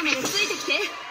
姫についてきて。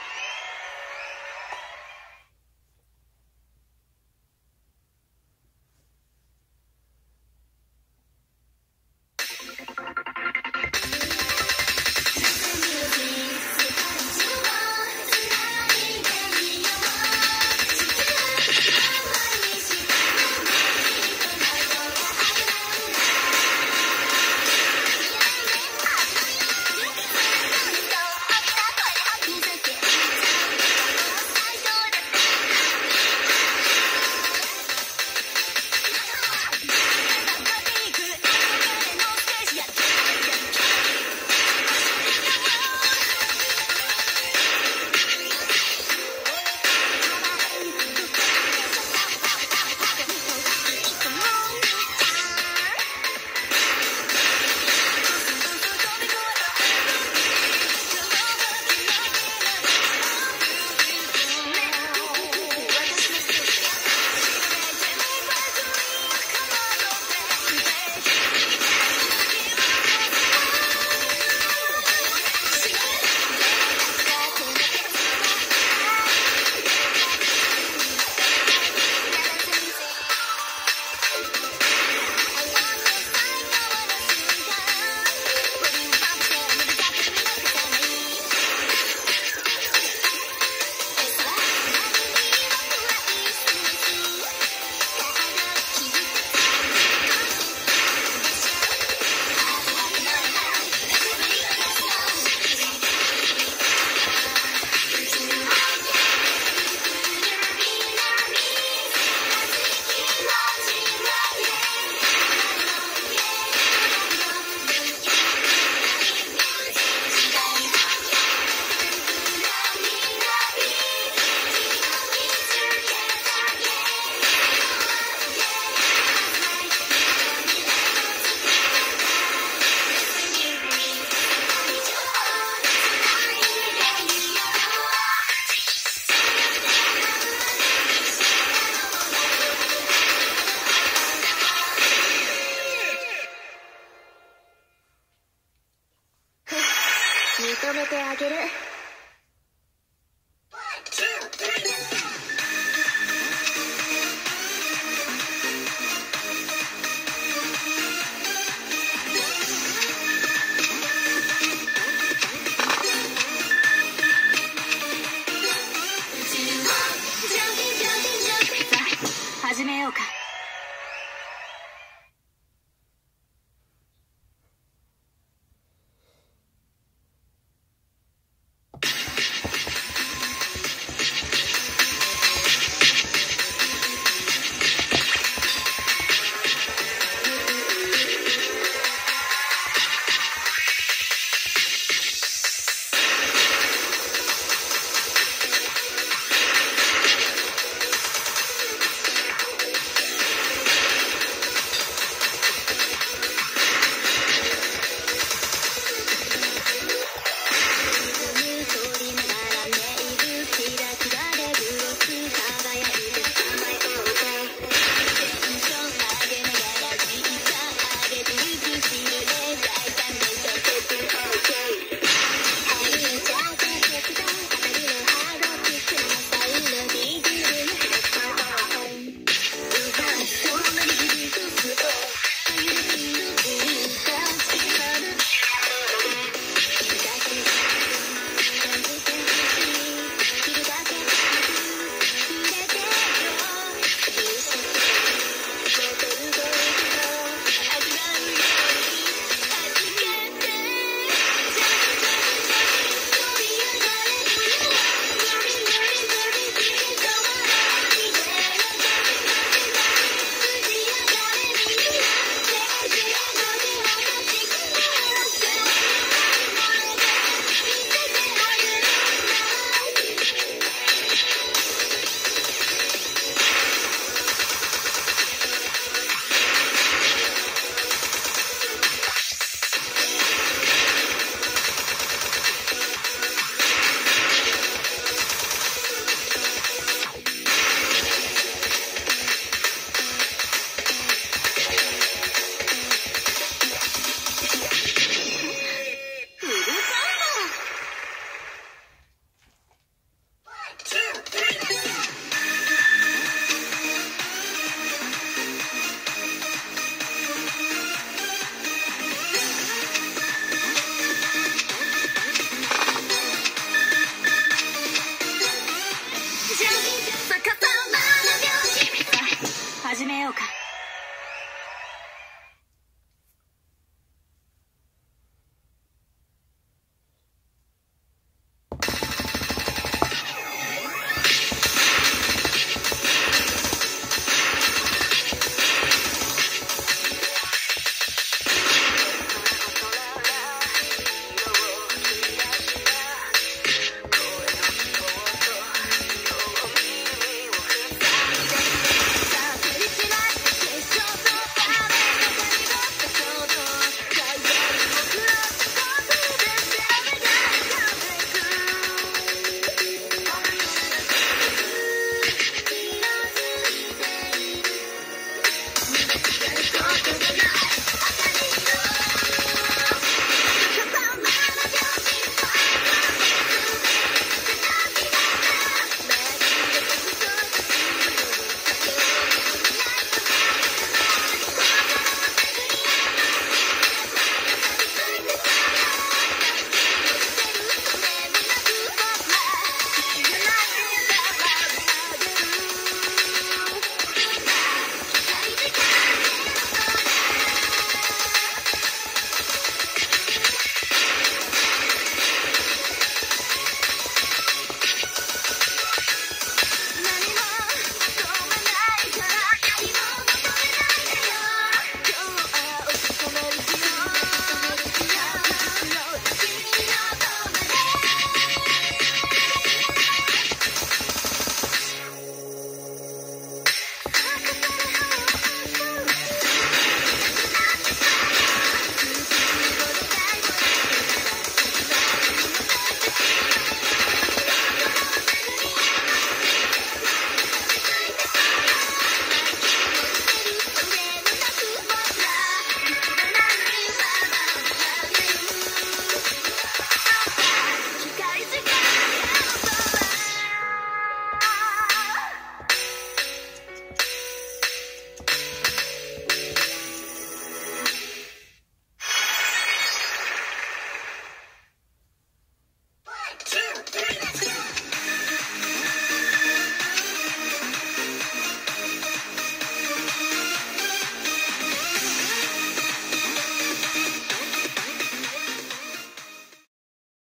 認めてあげる。